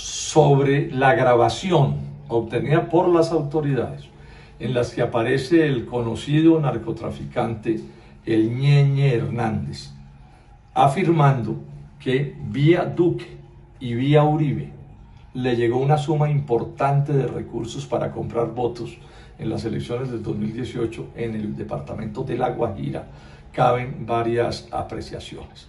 sobre la grabación obtenida por las autoridades en las que aparece el conocido narcotraficante el Ñeñe Hernández, afirmando que vía Duque y vía Uribe le llegó una suma importante de recursos para comprar votos en las elecciones del 2018 en el departamento de La Guajira, caben varias apreciaciones.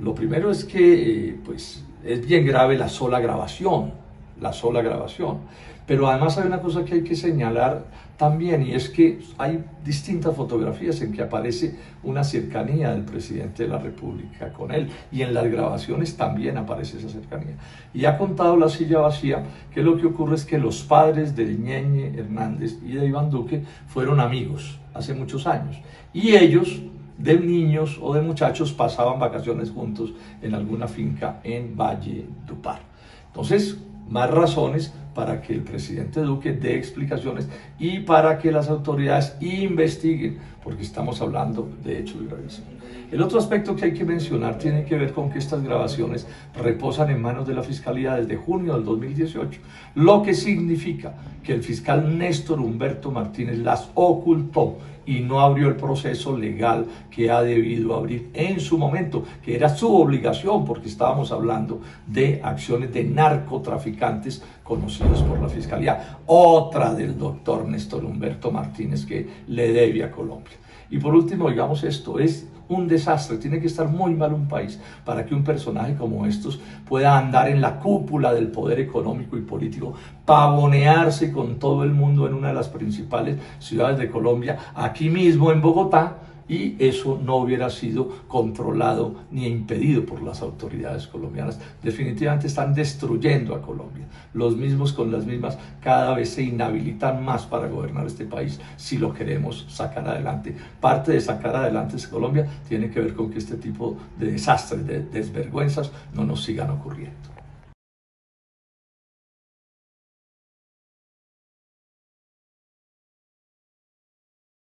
Lo primero es que pues, es bien grave la sola grabación, la sola grabación. Pero además hay una cosa que hay que señalar también y es que hay distintas fotografías en que aparece una cercanía del presidente de la República con él y en las grabaciones también aparece esa cercanía. Y ha contado la silla vacía que lo que ocurre es que los padres de Ñeñe Hernández y de Iván Duque fueron amigos hace muchos años y ellos de niños o de muchachos pasaban vacaciones juntos en alguna finca en Valle Dupar. Entonces, más razones para que el presidente Duque dé explicaciones y para que las autoridades investiguen, porque estamos hablando de hechos gravísimos. El otro aspecto que hay que mencionar tiene que ver con que estas grabaciones reposan en manos de la Fiscalía desde junio del 2018, lo que significa que el fiscal Néstor Humberto Martínez las ocultó y no abrió el proceso legal que ha debido abrir en su momento, que era su obligación, porque estábamos hablando de acciones de narcotraficantes conocidos por la Fiscalía. Otra del doctor Néstor Humberto Martínez que le debe a Colombia. Y por último, digamos esto, es un desastre, tiene que estar muy mal un país para que un personaje como estos pueda andar en la cúpula del poder económico y político, pavonearse con todo el mundo en una de las principales ciudades de Colombia, aquí mismo en Bogotá, y eso no hubiera sido controlado ni impedido por las autoridades colombianas. Definitivamente están destruyendo a Colombia. Los mismos con las mismas cada vez se inhabilitan más para gobernar este país si lo queremos sacar adelante. Parte de sacar adelante Colombia tiene que ver con que este tipo de desastres, de desvergüenzas no nos sigan ocurriendo.